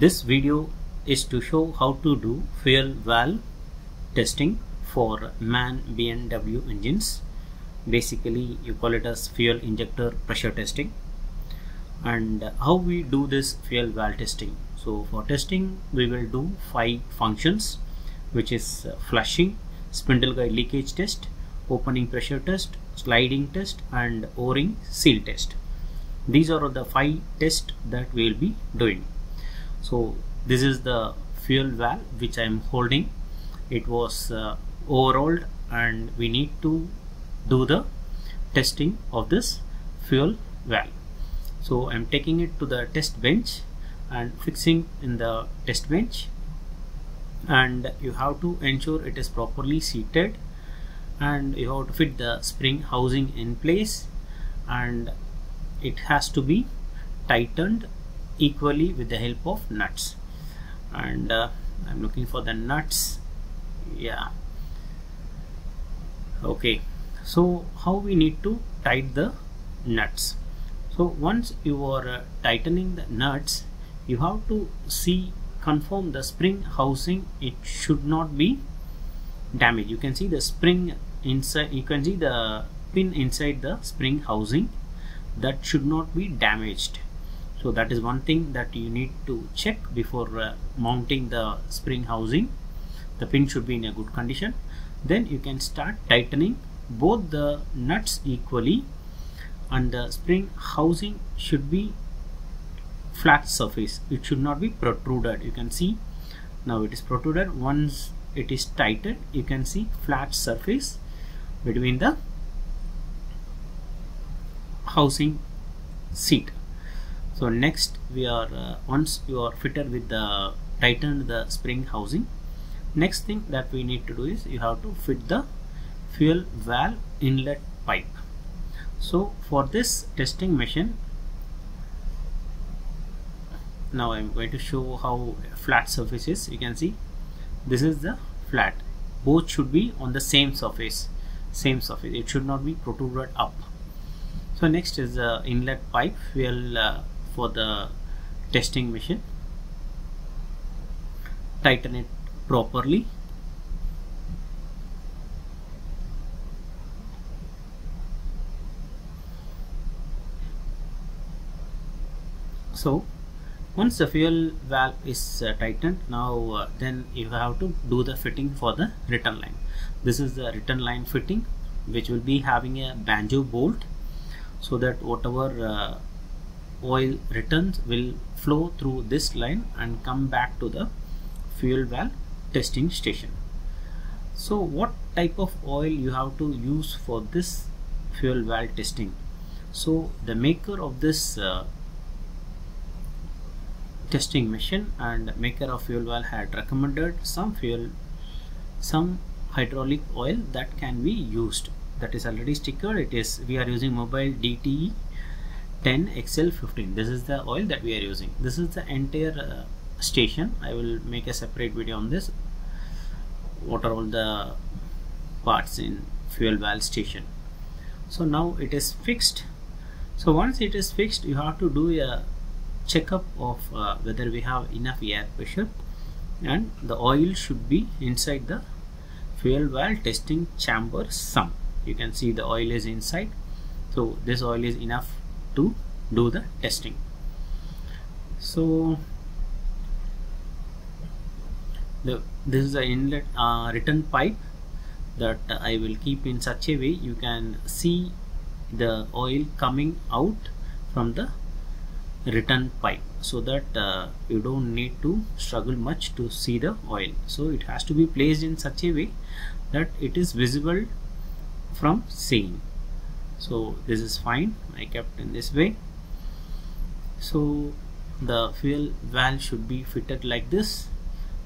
This video is to show how to do fuel valve testing for MAN B&W engines. Basically, you call it as fuel injector pressure testing. And how we do this fuel valve testing. So for testing, we will do five functions, which is flushing, spindle guide leakage test, opening pressure test, sliding test, and o-ring seal test. These are the five tests that we will be doing. So this is the fuel valve which I am holding. It was uh, overhauled and we need to do the testing of this fuel valve. So I'm taking it to the test bench and fixing in the test bench and you have to ensure it is properly seated and you have to fit the spring housing in place and it has to be tightened equally with the help of nuts. And uh, I'm looking for the nuts. Yeah. Okay. So how we need to tighten the nuts. So once you are uh, tightening the nuts you have to see confirm the spring housing. It should not be damaged. You can see the spring inside you can see the pin inside the spring housing. That should not be damaged so that is one thing that you need to check before uh, mounting the spring housing. The pin should be in a good condition. Then you can start tightening both the nuts equally and the spring housing should be flat surface. It should not be protruded. You can see now it is protruded. Once it is tightened you can see flat surface between the housing seat so next we are uh, once you are fitted with the tightened the spring housing next thing that we need to do is you have to fit the fuel valve inlet pipe. So for this testing machine now I'm going to show how flat surface is. You can see this is the flat. Both should be on the same surface same surface. It should not be protruded up. So next is the inlet pipe. Fuel uh, for the testing machine. Tighten it properly. So once the fuel valve is uh, tightened now uh, then you have to do the fitting for the return line. This is the return line fitting which will be having a banjo bolt so that whatever uh, oil returns will flow through this line and come back to the fuel valve testing station. So what type of oil you have to use for this fuel valve testing? So the maker of this uh, testing machine and maker of fuel valve had recommended some fuel some hydraulic oil that can be used. That is already stickered it is we are using Mobil DTE 10 XL15 this is the oil that we are using. This is the entire uh, station. I will make a separate video on this. What are all the parts in fuel valve station. So now it is fixed. So once it is fixed you have to do a checkup of uh, whether we have enough air pressure. And the oil should be inside the fuel valve testing chamber sump. You can see the oil is inside. So this oil is enough to do the testing. So the this is the inlet uh, return pipe that I will keep in such a way you can see the oil coming out from the return pipe so that uh, you don't need to struggle much to see the oil. So it has to be placed in such a way that it is visible from seeing so this is fine. I kept in this way. So the fuel valve should be fitted like this.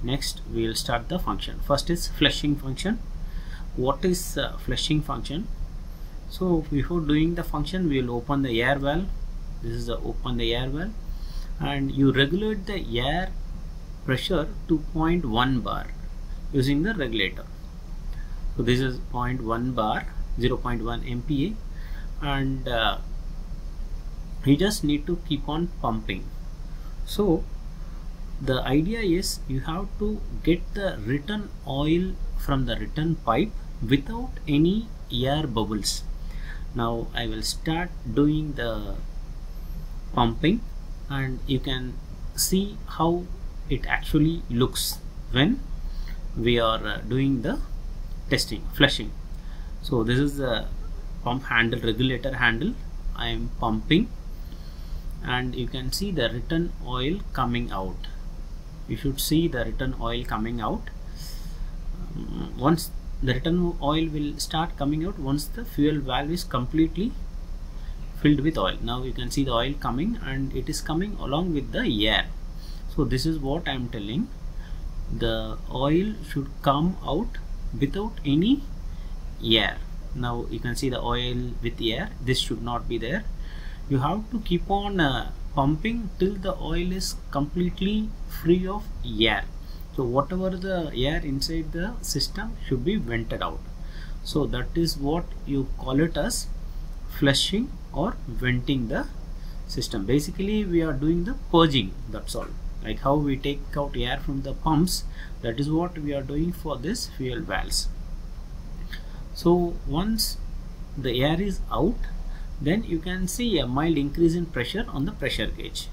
Next we will start the function. First is flushing function. What is uh, flushing function? So before doing the function we will open the air valve. This is the open the air valve. And you regulate the air pressure to 0.1 bar using the regulator. So this is 0.1 bar 0.1 MPa and uh, you just need to keep on pumping. So the idea is you have to get the return oil from the return pipe without any air bubbles. Now I will start doing the pumping and you can see how it actually looks when we are uh, doing the testing flushing. So this is the pump handle regulator handle I am pumping. And you can see the return oil coming out. You should see the return oil coming out. Um, once the return oil will start coming out once the fuel valve is completely filled with oil. Now you can see the oil coming and it is coming along with the air. So this is what I am telling. The oil should come out without any air now you can see the oil with air. This should not be there. You have to keep on uh, pumping till the oil is completely free of air. So whatever the air inside the system should be vented out. So that is what you call it as flushing or venting the system. Basically we are doing the purging that's all. Like how we take out air from the pumps that is what we are doing for this fuel valves so once the air is out then you can see a mild increase in pressure on the pressure gauge.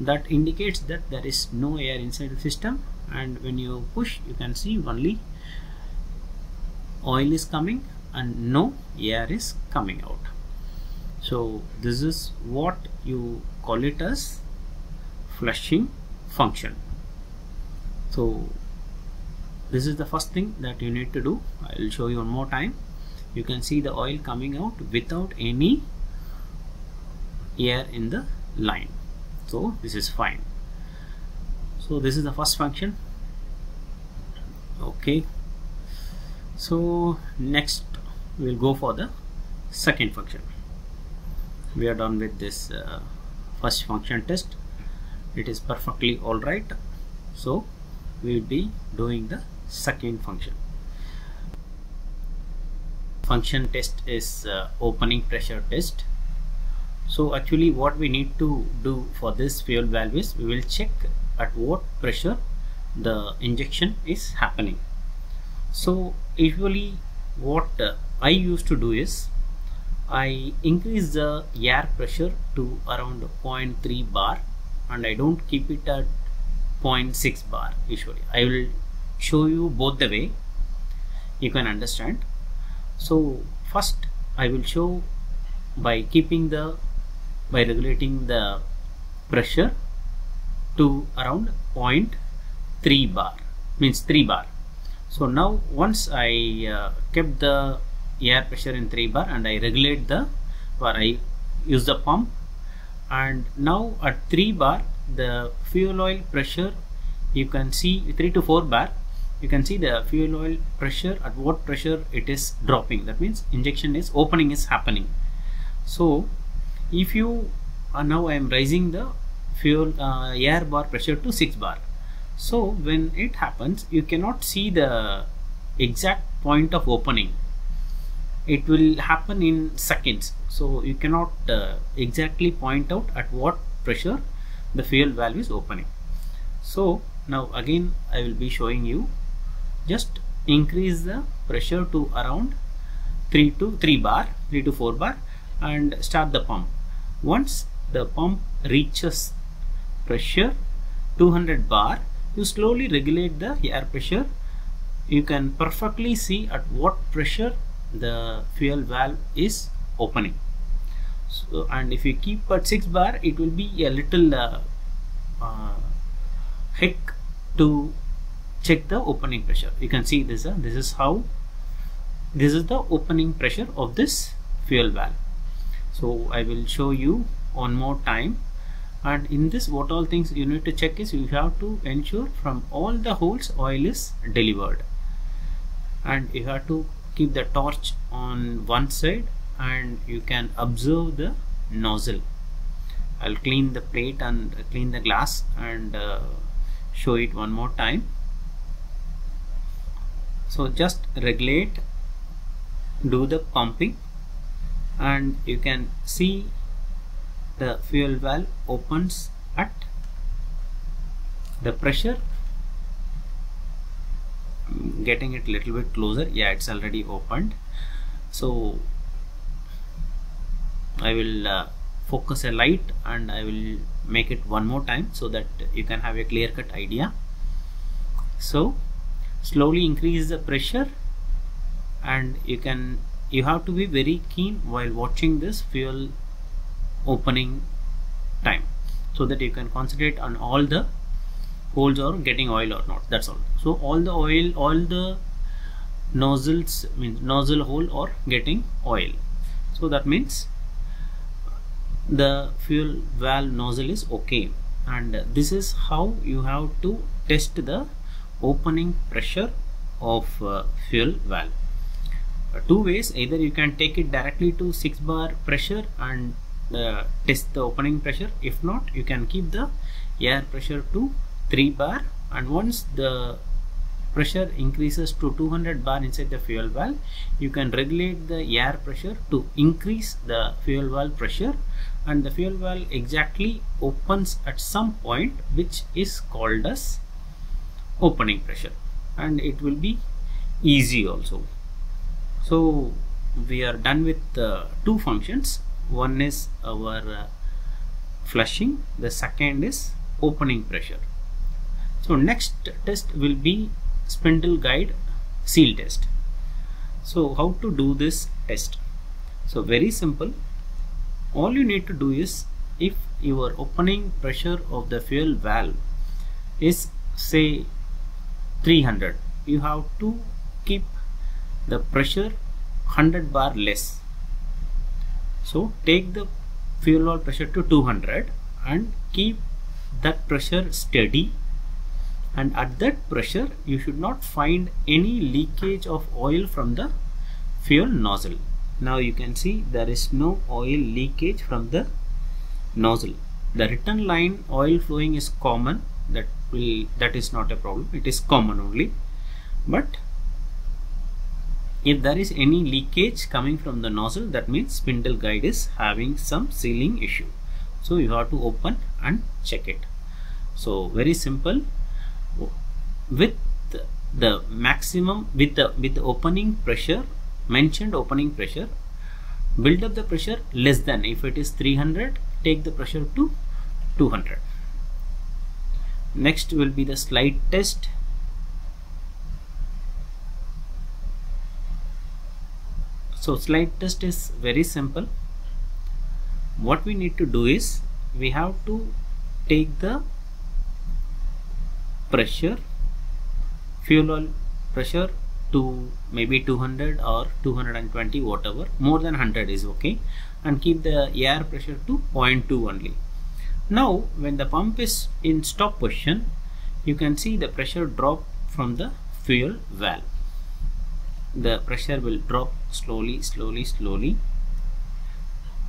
That indicates that there is no air inside the system and when you push you can see only oil is coming and no air is coming out. So this is what you call it as flushing function. So this is the first thing that you need to do. I'll show you one more time. You can see the oil coming out without any air in the line. So this is fine. So this is the first function. Okay. So next we'll go for the second function. We are done with this uh, first function test. It is perfectly all right. So we will be doing the second function. Function test is uh, opening pressure test. So actually what we need to do for this fuel valve is we will check at what pressure the injection is happening. So usually what uh, I used to do is I increase the air pressure to around 0.3 bar and I don't keep it at 0.6 bar usually. I will show you both the way. You can understand. So first I will show by keeping the by regulating the pressure to around 0.3 bar means 3 bar. So now once I uh, kept the air pressure in 3 bar and I regulate the or I use the pump and now at 3 bar the fuel oil pressure you can see 3 to 4 bar you can see the fuel oil pressure at what pressure it is dropping. That means injection is opening is happening. So if you uh, now I am raising the fuel uh, air bar pressure to 6 bar. So when it happens you cannot see the exact point of opening. It will happen in seconds. So you cannot uh, exactly point out at what pressure the fuel valve is opening. So now again I will be showing you just increase the pressure to around 3 to 3 bar 3 to 4 bar and start the pump. Once the pump reaches pressure 200 bar you slowly regulate the air pressure. You can perfectly see at what pressure the fuel valve is opening. So and if you keep at 6 bar it will be a little uh, uh, hick to check the opening pressure. You can see this uh, this is how this is the opening pressure of this fuel valve. So I will show you one more time. And in this what all things you need to check is you have to ensure from all the holes oil is delivered. And you have to keep the torch on one side and you can observe the nozzle. I'll clean the plate and clean the glass and uh, show it one more time so just regulate do the pumping and you can see the fuel valve opens at the pressure. Getting it little bit closer. Yeah it's already opened. So I will uh, focus a light and I will make it one more time so that you can have a clear-cut idea. So slowly increase the pressure and you can you have to be very keen while watching this fuel opening time so that you can concentrate on all the holes are getting oil or not. That's all. So all the oil all the nozzles means nozzle hole or getting oil. So that means the fuel valve nozzle is okay. And this is how you have to test the opening pressure of uh, fuel valve. Uh, two ways either you can take it directly to 6 bar pressure and uh, test the opening pressure. If not you can keep the air pressure to 3 bar. And once the pressure increases to 200 bar inside the fuel valve you can regulate the air pressure to increase the fuel valve pressure. And the fuel valve exactly opens at some point which is called as opening pressure. And it will be easy also. So we are done with uh, two functions. One is our uh, flushing. The second is opening pressure. So next test will be spindle guide seal test. So how to do this test? So very simple. All you need to do is if your opening pressure of the fuel valve is say 300 you have to keep the pressure 100 bar less. So take the fuel oil pressure to 200 and keep that pressure steady. And at that pressure you should not find any leakage of oil from the fuel nozzle. Now you can see there is no oil leakage from the nozzle. The return line oil flowing is common that will that is not a problem. It is common only. But if there is any leakage coming from the nozzle that means spindle guide is having some sealing issue. So you have to open and check it. So very simple. With the maximum with the with the opening pressure mentioned opening pressure build up the pressure less than if it is 300 take the pressure to 200 next will be the slide test. So slide test is very simple. What we need to do is we have to take the pressure fuel oil pressure to maybe 200 or 220 whatever more than 100 is okay and keep the air pressure to 0.2 only now when the pump is in stop position you can see the pressure drop from the fuel valve. The pressure will drop slowly slowly slowly.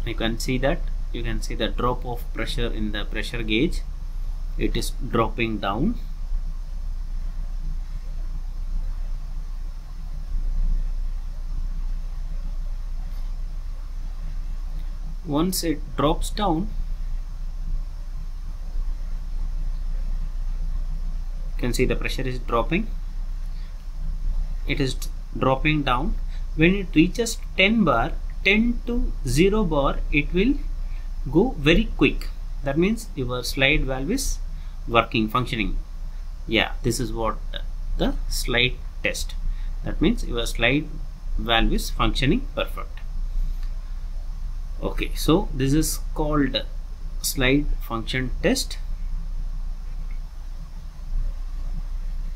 You can see that you can see the drop of pressure in the pressure gauge it is dropping down once it drops down can see the pressure is dropping. It is dropping down. When it reaches 10 bar 10 to 0 bar it will go very quick. That means your slide valve is working functioning. Yeah this is what the slide test. That means your slide valve is functioning perfect. Okay so this is called slide function test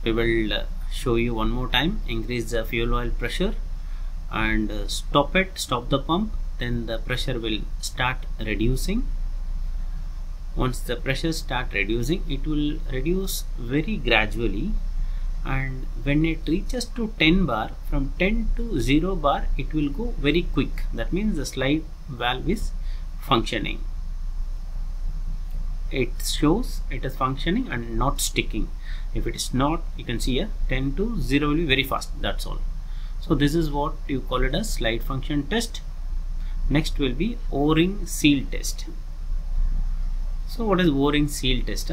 we will uh, show you one more time. Increase the fuel oil pressure and uh, stop it stop the pump. Then the pressure will start reducing. Once the pressure start reducing it will reduce very gradually. And when it reaches to 10 bar from 10 to 0 bar it will go very quick. That means the slide valve is functioning it shows it is functioning and not sticking. If it is not you can see a 10 to 0 will be very fast. That's all. So this is what you call it as slide function test. Next will be o-ring seal test. So what is o-ring seal test?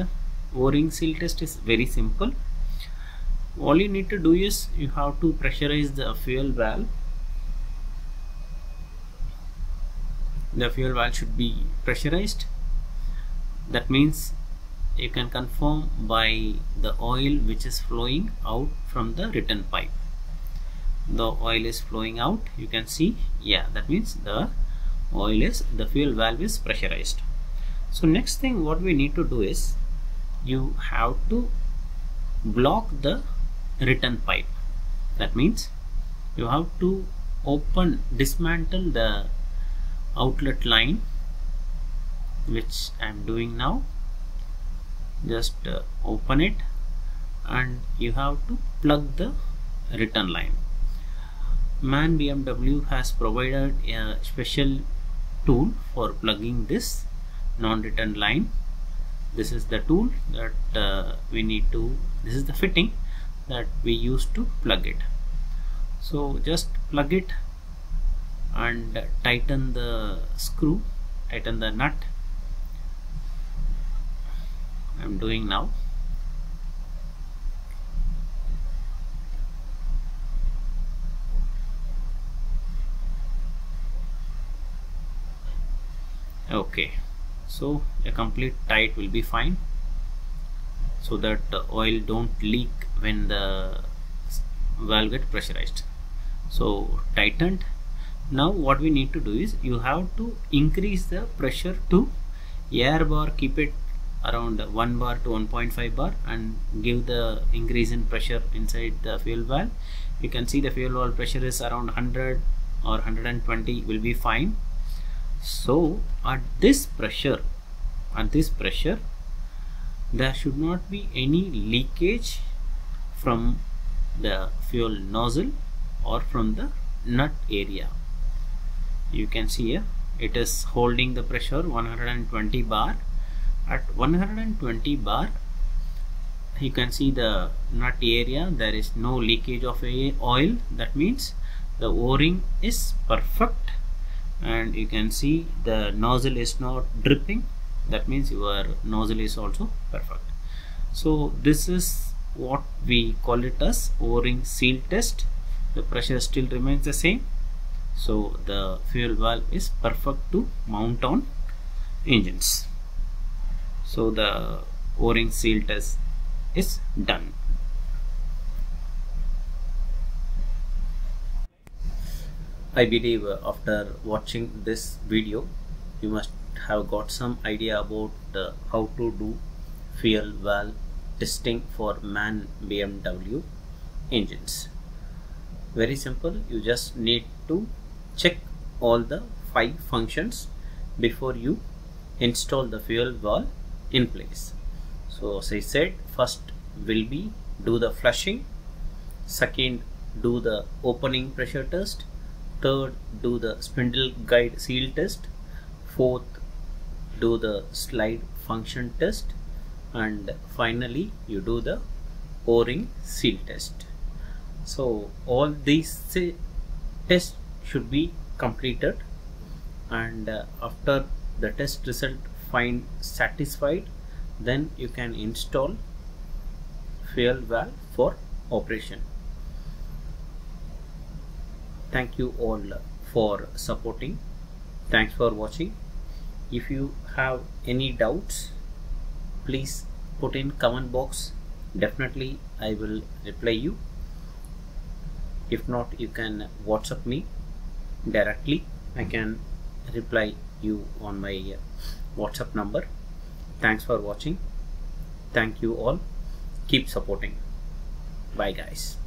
O-ring seal test is very simple. All you need to do is you have to pressurize the fuel valve. The fuel valve should be pressurized that means you can confirm by the oil which is flowing out from the return pipe. The oil is flowing out you can see yeah that means the oil is the fuel valve is pressurized. So next thing what we need to do is you have to block the return pipe. That means you have to open dismantle the outlet line which I am doing now. Just uh, open it and you have to plug the return line. MAN B&W has provided a special tool for plugging this non-return line. This is the tool that uh, we need to this is the fitting that we use to plug it. So just plug it and tighten the screw tighten the nut I'm doing now. Okay. So a complete tight will be fine. So that the oil don't leak when the valve get pressurized. So tightened. Now what we need to do is you have to increase the pressure to air bar keep it around 1 bar to 1.5 bar and give the increase in pressure inside the fuel valve. You can see the fuel valve pressure is around 100 or 120 will be fine. So at this pressure at this pressure there should not be any leakage from the fuel nozzle or from the nut area. You can see here it is holding the pressure 120 bar at 120 bar. You can see the nut area. There is no leakage of oil. That means the o-ring is perfect. And you can see the nozzle is not dripping. That means your nozzle is also perfect. So this is what we call it as o-ring seal test. The pressure still remains the same. So the fuel valve is perfect to mount on engines so the o-ring seal test is done. I believe uh, after watching this video you must have got some idea about uh, how to do fuel valve testing for MAN B&W engines. Very simple, you just need to check all the five functions before you install the fuel valve in place. So as I said, first will be do the flushing, second do the opening pressure test, third do the spindle guide seal test fourth do the slide function test and finally you do the o-ring seal test so all these tests should be completed and uh, after the test result find satisfied then you can install fuel valve for operation. Thank you all for supporting. Thanks for watching. If you have any doubts please put in comment box. Definitely I will reply you. If not you can whatsapp me directly. I can reply you on my uh, whatsapp number. Thanks for watching. Thank you all. Keep supporting. Bye guys